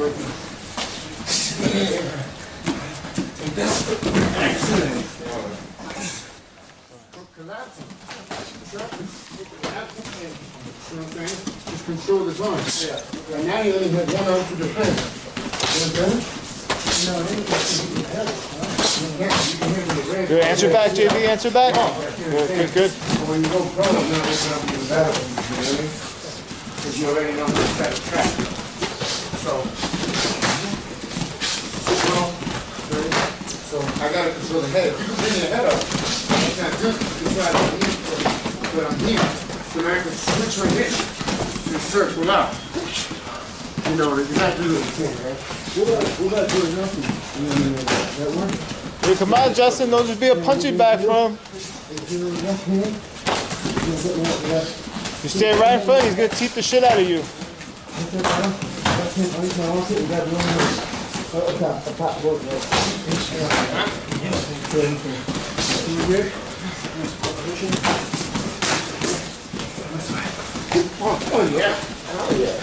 Excellent. Collapsing. Collapsing. You know what I'm saying? Just control arm. Yeah. And now you only have one arm to defend. You the red. Good. Answer back, JB. Answer back. Good, good, good. When you go pro, now it's gonna be better, you know what I mean? Because you already know the of track. So. well, ready? So I gotta control the head. You bring your head up. It's not just decide on me, but but I'm here. So now I can switch my hip and circle out. You know, exactly what I'm saying, right? What about, what about doing nothing? You know, you know, that work? Hey, come on, Justin. Don't just be a punching bag for him. You left hand, you get left, left. You stay right in front. He's gonna teeth the shit out of you. Oh, yeah. Oh, yeah.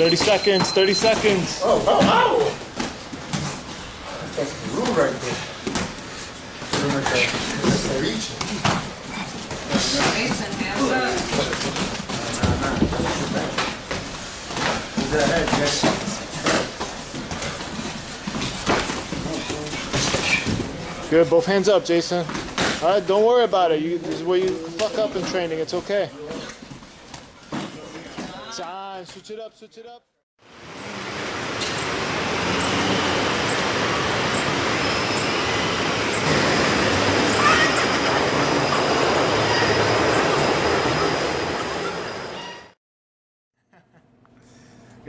Thirty seconds. Thirty seconds. Oh, oh, oh! That's the rule right there. Rule right there. That's the reach. Jason, hands up. Good. Both hands up, Jason. All right. Don't worry about it. You, this is where you fuck up in training. It's okay. Time. Switch it up. Switch it up.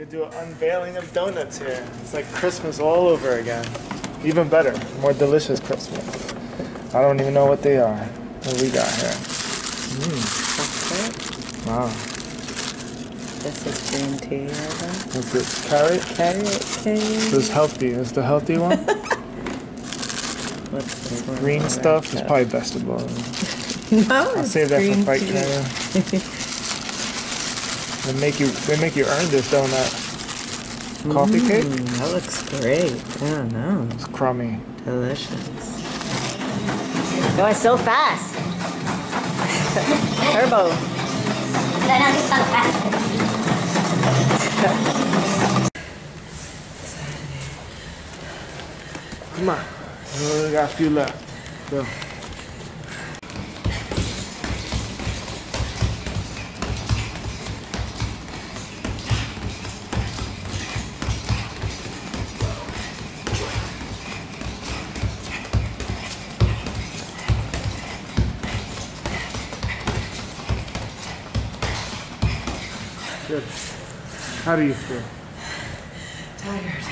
Could do an unveiling of donuts here. It's like Christmas all over again. Even better, more delicious Christmas. I don't even know what they are. What we got here? Hmm. Chocolate. Wow. This is green tea, I think. What's this? Carrot? Carrot tea. This is healthy. Is the healthy one? What's this one? Green stuff is probably vegetable. No, I'll save that for fight tea. They make you they make you earn this donut. Coffee cake? Mm, that looks great. I don't know. It's crummy. Delicious. Going so fast. Turbo. Come on. We got a few left. Go. Good. How do you feel? Tired.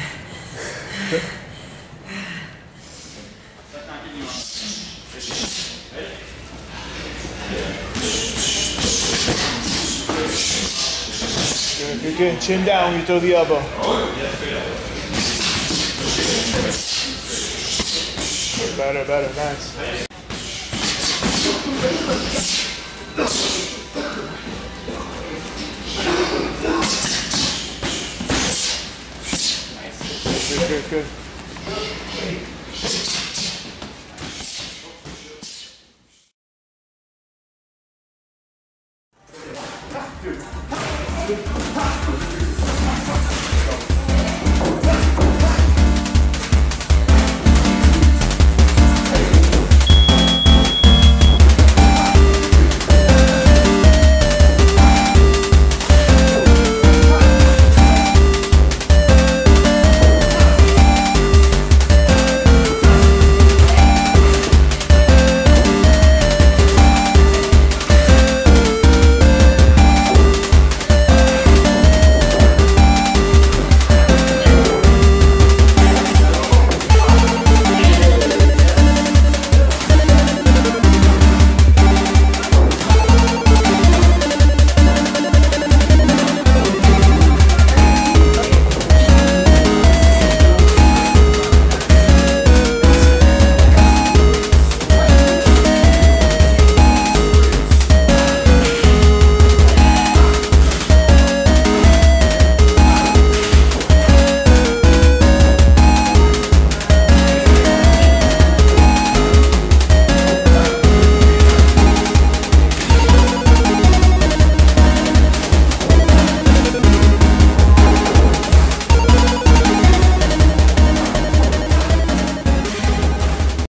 Good, good, good. Chin down when you throw the elbow. Better, better, nice. Good.